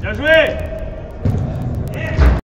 Bien joué.